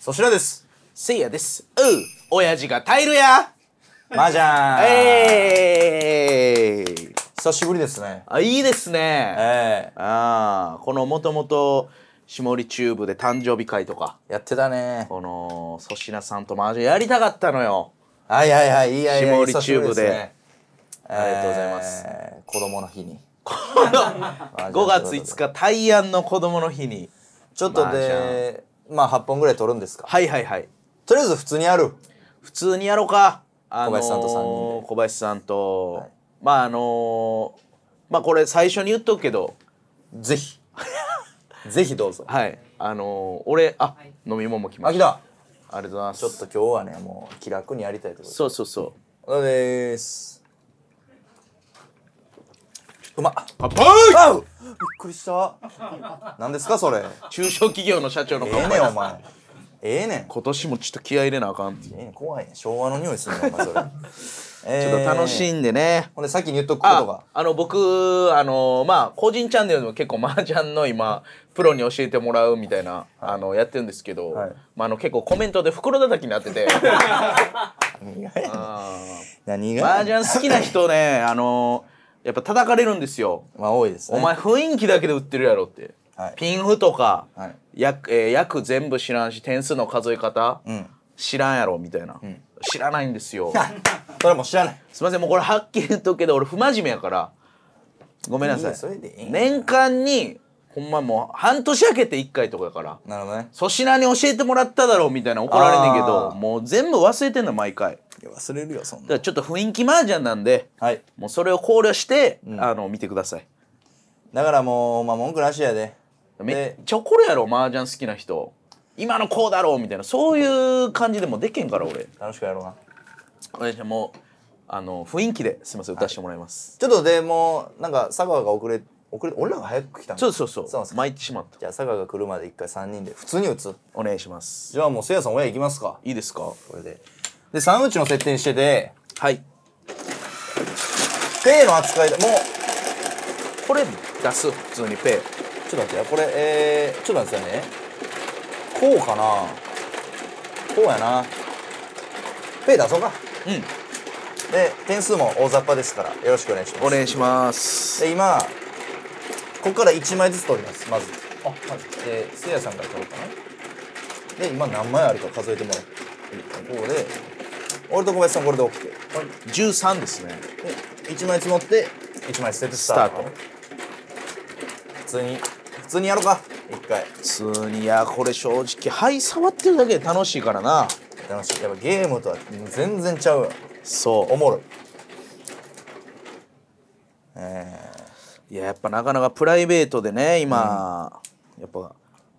そちらです。せいやです。うう親父がタイルや。麻雀。えー、久しぶりですね。あいいですね。えああこのもともとしもふりチューブで誕生日会とか。えやってたね。この粗品さんとマージャンやりたかったのよ。はいはいはいいいやいやしもふりチューブで。ね。ありがとうございます。えー子供の日に。5月5日大安の子供の日に。ちょっと麻雀。でまあ8本ぐらい取るんですか？はいはいはい。とりあえず普通にやる。普通にやろうか、あ小林さんと三人で。小林さんと、はい。まああのーまあこれ最初に言っとくけどぜひ。ぜひどうぞ。はい。あのー俺あ飲み物来ました。た。ありがとうございます。ちょっと今日はねもう気楽にやりたいところでそうそうそう。そうです。うまっ。乾杯くりした。何ですかそれ？中小企業の社長のええねんお前。ええねん。今年もちょっと気合い入れなあかんって。いうええねん怖いねん。昭和の匂いするねんお前それ。え ちょっと楽しんでね、ほんで先に言っとくことあが。あの僕あのまあ個人チャンネルでも結構麻雀の今プロに教えてもらうみたいな、あのやってるんですけど、はい。まあ、あの結構コメントで袋叩きになってて。何がやあ何が？ー麻雀好きな人ねあのやっぱ叩かれるんですよ、まあ多いですね。お前雰囲気だけで売ってるやろって、はい。ピンフとか、はい。役えー役全部知らんし点数の数え方、うん。知らんやろみたいな、知らないんですよ。それはもう知らない。すいませんもうこれはっきり言っとくけど俺不真面目やから。ごめんないさい。いよそれでいい年間にほんまもう半年空けて1回とかやから。なるほどね。粗品に教えてもらっただろうみたいな怒られんねんけどあーもう全部忘れてんの毎回いや忘れるよそんな。らちょっと雰囲気麻雀なんではい。もうそれを考慮して、ん。あの見てください。だからもうまあ文句なしやで。めっでちゃ怒るやろ麻雀好きな人。今のこうだろうみたいな。そういう感じでもでけんから俺。楽しくやろうな。これじゃもうあの雰囲気ですいません歌わせてもらいます、ちょっとでもうなんか佐川が遅れ遅れ俺らが早く来たんそうそうそう。そうなんですか？巻いてしまった。じゃあ佐川が来るまで一回3人で普通に打つ。お願いします。じゃあもうせいやさん親行きますか？いいですか？これでで3打ちの設定にしててはい。ペイの扱いでもうこれ出す？普通にペイ。ちょっと待ってよこれえー、ちょっと待ってね。こうかな。こうやな。ペイ出そうか。うん。で点数も大雑把ですからよろしくお願いします。お願いします。で今ここから1枚ずつ取りますまず。あはい。でせいやさんから取ろうかな。で今何枚あるか数えてもらってこうで俺と小林さんこれで OK で13ですね。1枚積もって1枚捨ててスタート。スタート。普通に普通にやろうか。一回。普通に。いやこれ正直はい触ってるだけで楽しいからな。楽しい。やっぱゲームとは全然ちゃうよ。そう。おもろい。えいややっぱなかなかプライベートでね今、やっぱ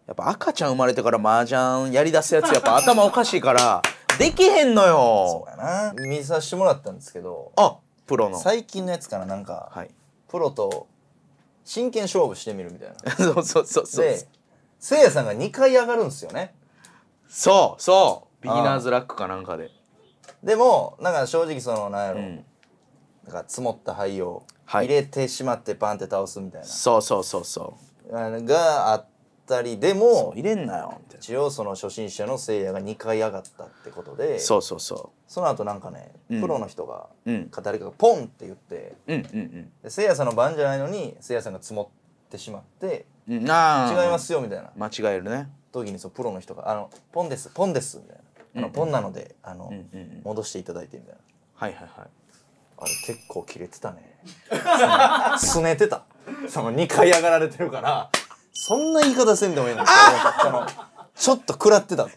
やっぱ赤ちゃん生まれてから麻雀やりだすやつやっぱ頭おかしいからできへんのー、よ。そうやな。見させてもらったんですけどあプロの。最近のやつからなんか、はい。プロと真剣勝負してみるみたいな。そうそうそうそう。でせいやさんが2回上がるんですよね。そうそう。ビギナーズラックかなんかで。でもなんか正直そのなんやろ、うん。なんか積もった灰をはい。入れてしまってバンって倒すみたいな、そうそうそうそう。あのがあったりでも入れんなよみたい一応その初心者のせいやが2回上がったってことでなそうそうそその後なんかね、うん。プロの人がうん。語りかがポンって言ってううんうん。でせいやさんの番じゃないのにせいやさんが積もってしまってうんうんなあ。違いますよみたいな。間違えるね。時にそのプロの人が「あのポンですポンです」みたいな「あのポンなのであの、うんうんうん。戻していただいて」みたいな。はいはいはい。あれ結構キレてたね。すねてた。その2回上がられてるからそんな言い方せんでもいいの？そのちょっと食らってたぞ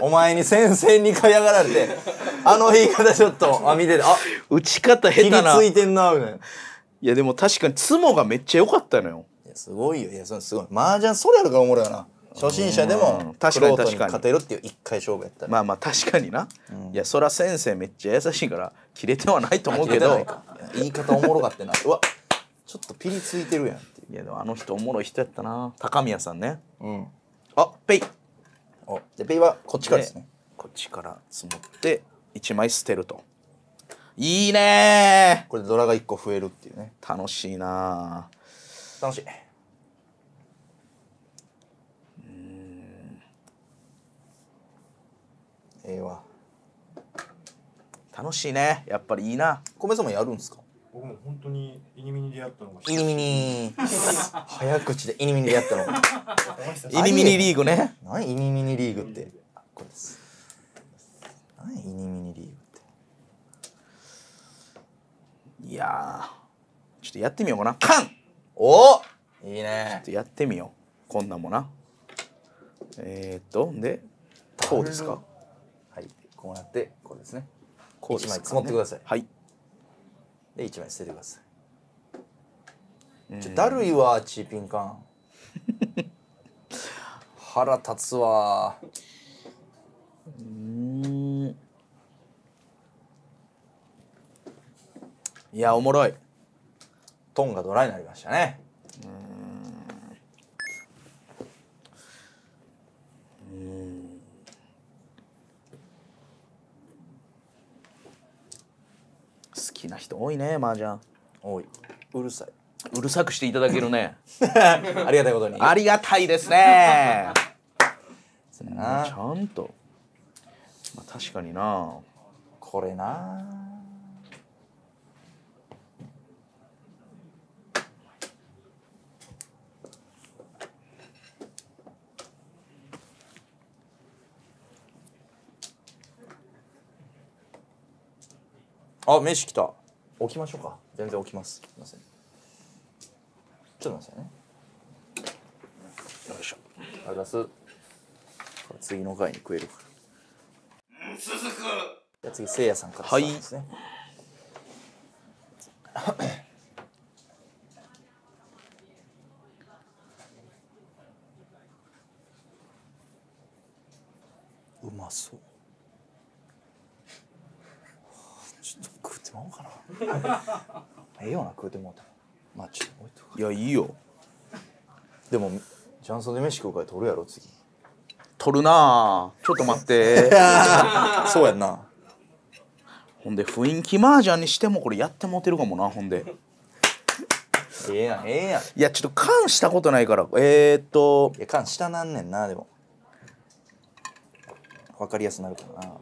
お前に先生2回上がられてあの言い方ちょっとあ見ててあ打ち方下手な。ついてんなみたいな。いやでも確かにツモがめっちゃ良かったのよ。やすごいよ。いやそれすごい。麻雀それやるからおもろいよな初心者でうもん。確かに確かに。勝てるっていう1回勝負やったら。まあまあ確かにな、いやそら先生めっちゃ優しいから切れてはないと思うけど。言い方おもろかってな。うわちょっとピリついてるやんいやでもあの人おもろい人やったな。高宮さんね。うん。あペイ。お。でペイはこっちからですね。こっちから積もって1枚捨てると。いいねこれでドラが1個増えるっていうね。楽しいな楽しい。うん。ええわ楽しいね。やっぱりいいな。米さんもやるんですか？僕も本当にイニミニでやったのがイニミニ。早口でイニミニでやったの。イニミニリーグね。何イニミニリーグって。あこれです。何イニミニリーグって。いやー。ちょっとやってみようかな。カン！ちょお！いいね。っとやってみよう。こんなんもな。えー、っとでこうですか？はい。こうなってこうですね。こうですか、ね、積もってください。はいで一枚捨ててください。ちょだるいわチーピンカン。腹立つわ。うん。いやおもろい。トンがドライになりましたね好きな人多いね麻雀。おい。うるさい。うるさくしていただけるね。ありがたいことに。ありがたいですね。ちゃんと。まあ確かにな。これなあ飯来た。起きましょうか。全然起きます。すいません。ちょっと待ってね。よいしょ。ありがとうございます。これ次の回に食えるから。じゃあ次せいやさんからスタートですね、うまそうちょっと食うてまおうかな。ええよな食うてもうた。らまあちょっと置いとく。いやいいよ。でもジャンソンで飯食うから取るやろ次。取るなあ。ちょっと待って。そうやんな。ほんで雰囲気麻雀にしてもこれやってもうてるかもなほんで。ええやんええやん。いやちょっと缶したことないから。えー、っと。いや缶下なんねんなでも。わかりやすくなるからな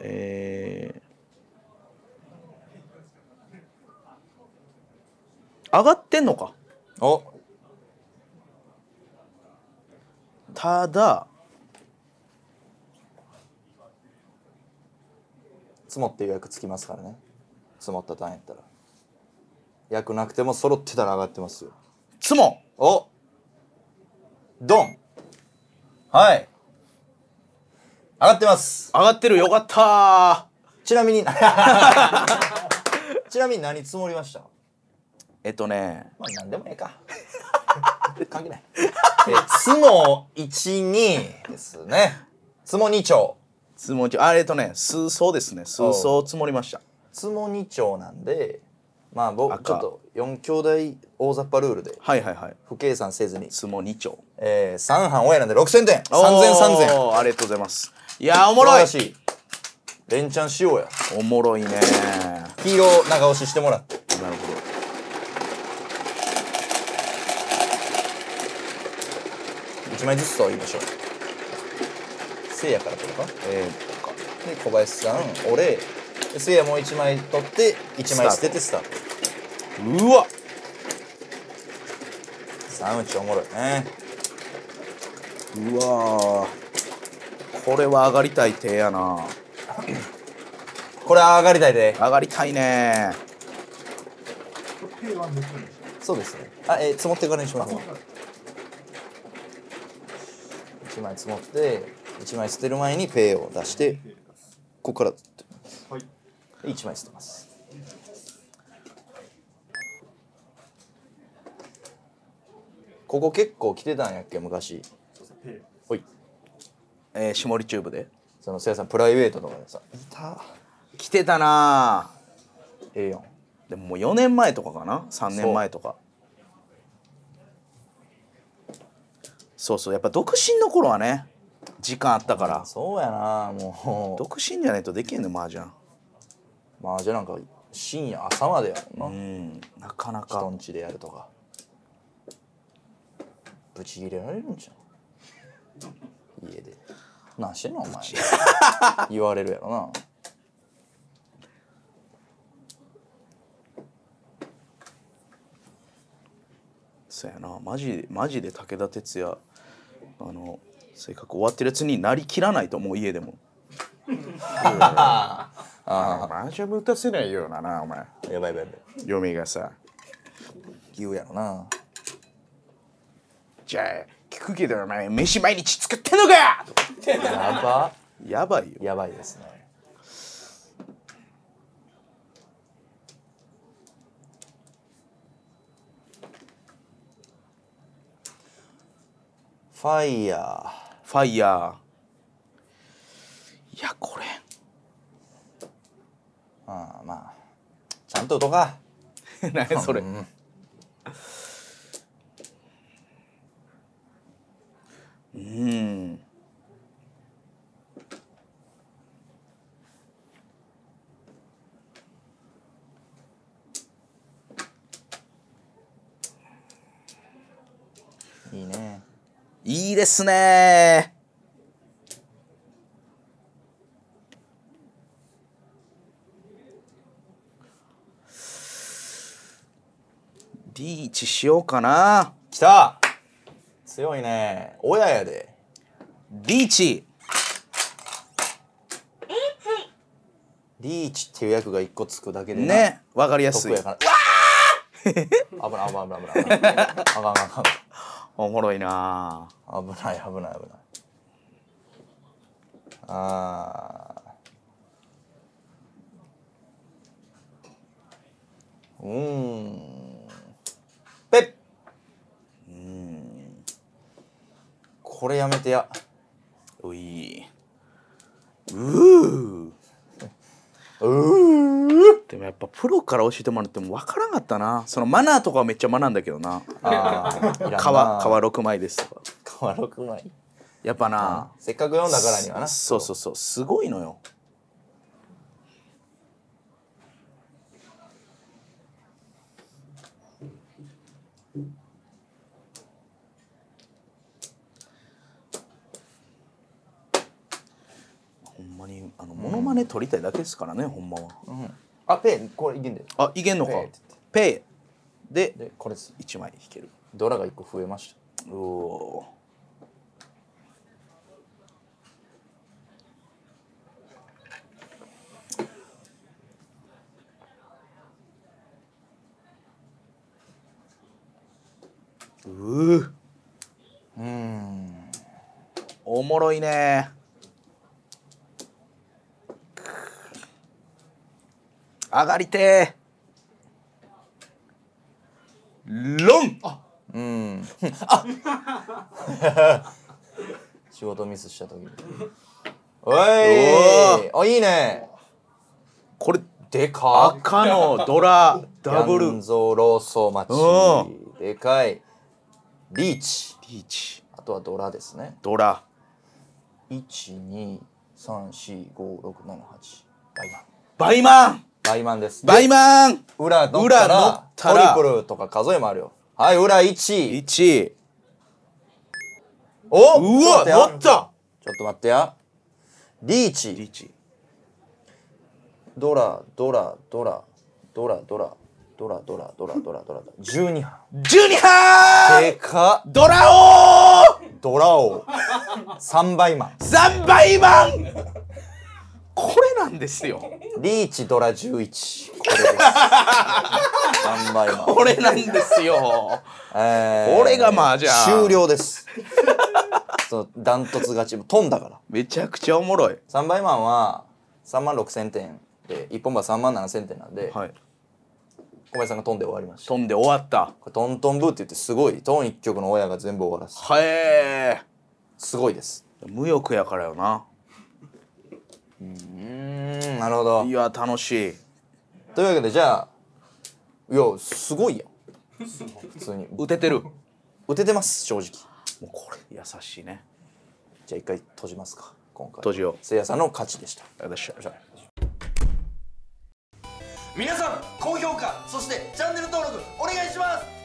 えー、上がってんのか。お。ただ積もって予約つきますからね。積もった単位やったら。役なくても揃ってたら上がってますよ。つもお。ドン。はい上がってます。上がってる。よかった。ちなみに ちなみに何積もりました？えっとね。まあ何でもええか。関係ない。えつも12ですね。つも2丁。つもちあえっとね数層ですね。数層積もりました。つも2丁なんでまあ僕赤。ちょっと4兄弟大雑把ルールではいはいはい。不計算せずに、つも2丁。えー、3班親なんで6000点。30003000おーありがとうございますいやーおもろい。連チャンしようや。おもろいね黄色長押ししてもらって。なるほど。1枚ずつと言いましょう。せいやから取るか？えで小林さん俺。でせいやもう1枚取って1枚捨ててスタート。ー、うわ3打ちおもろいね。うわーこれは上がりたい手やな。これ上がりたいで。上がりたいね。そうですね。あえー、積もってからにします。1枚積もって1枚捨てる前にペイを出してここからはい。1枚捨てます。ここ結構来てたんやっけ昔えー、下りチューブでそのせいやさんプライベートとかでさいた。来てたな。A4 でももう4年前とかかな？3年前とか。そうそうやっぱ独身の頃はね時間あったから。そうやなも独身じゃないとできへんね麻雀。うまあじゃあなんか深夜朝までやもうんんなかななか。人んちでやるとか。ブチ切れられるんじゃん家でなんしてんのお前。言われるやろな。そうやな。マジでマジで武田鉄矢あの性格終わってるやつになりきらないと思う家でも。ああマジャブ打たせないようななお前。やばいやばい。嫁がさ。言うやろな。じゃあ聞くけどお前飯毎日作ってんのかやば。やばいよ。やばいですね。ファイヤファイヤー。いやこれ。ーああまあ。ちゃんと打とうか。何それ。うんうん。いいね。いいですね。リーチしようかな。きた。強いね。親やで。リーチ。リーチ。っていう役が一個つくだけでな。ね。わかりやすい。得やから。危ない危ない危ない危ない。危ない。あかんあかんおもろいな。危ない危ない危ない。あー。うーん。ペッ。うんこれやめてや。うい。うー。でもやっぱプロから教えてもらっても分からんかったな。そのマナーとかはめっちゃ学んだけどな。あー。皮皮6枚ですとか。皮六枚。やっぱなせっかく読んだからにはな。そうそうそう。すごいのよほんまにあのモノマネ撮りたいだけですからね、ほんまは。うん。あペンこれいけんで。あいけんのか。ペイででこれです。1枚引ける。ドラが一個増えました。おおー。うー。うーん。おもろいね上がりてーロン。うん。あ。仕事ミスした時。においあいいね。これでかっ赤のドラ。ダブル。ヤンゾローソマチうでかい。リーチ。リーチ。あとはドラですね。ドラ。1234567八バイマンバイマンバイマンです。バイマン。裏乗った裏乗らったら。トリプルとか数えもあるよ。はい裏1 1おうわちょっと待ってや。乗った。ちょっと待ってや。リーチ。リーチ。ドラドラドラ。ドラドラ。ドラドラドラドラドラ。12班12ハでかっ。ドラオードラ王。3倍マン。3倍マン。これなんですよリーチドラ11これです。3倍マンこれなんですよ。えこれが麻雀終了です。そのダントツ勝ちも飛んだから。めちゃくちゃおもろい。3倍マンは3万6千点で1本馬3万7千点なんで、はい。小林さんが飛んで終わりました。飛んで終わった。トントンブーって言ってすごい。トン一曲の親が全部終わらす。はえすごいです。無欲やからよな。うーんなるほど。いや楽しい。というわけでじゃあいやすごいやん。普通に。打ててる。も打ててます正直。うこれ優しいね。じゃあ一回閉じますか今回。閉じよう。せいやさんの勝ちでした。よっしゃ。皆さん高評価そしてチャンネル登録お願いします